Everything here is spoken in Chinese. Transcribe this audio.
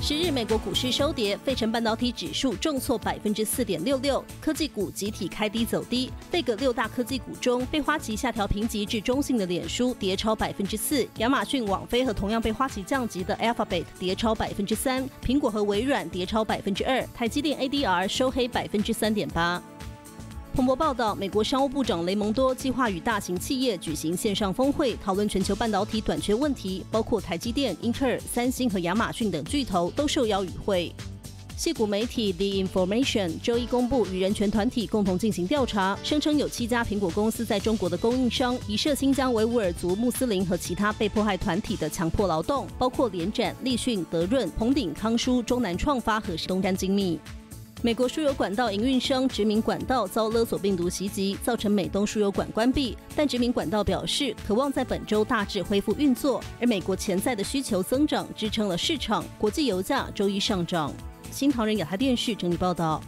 十日，美国股市收跌，费城半导体指数重挫百分之四点六六，科技股集体开低走低。贝格六大科技股中，被花旗下调评级至中性的脸书跌超百分之四，亚马逊、网飞和同样被花旗降级的 Alphabet 跌超百分之三，苹果和微软跌超百分之二，台积电 ADR 收黑百分之三点八。彭博报道，美国商务部长雷蒙多计划与大型企业举行线上峰会，讨论全球半导体短缺问题，包括台积电、英特尔、三星和亚马逊等巨头都受邀与会。系股媒体 The Information 周一公布，与人权团体共同进行调查，声称有七家苹果公司在中国的供应商以涉新疆维吾尔族穆斯林和其他被迫害团体的强迫劳动，包括联展、立讯、德润、鹏鼎、康舒、中南创发和东山精密。美国输油管道营运商殖民管道遭勒索病毒袭击，造成美东输油管关闭。但殖民管道表示，渴望在本周大致恢复运作。而美国潜在的需求增长支撑了市场，国际油价周一上涨。新唐人亚太电视整理报道。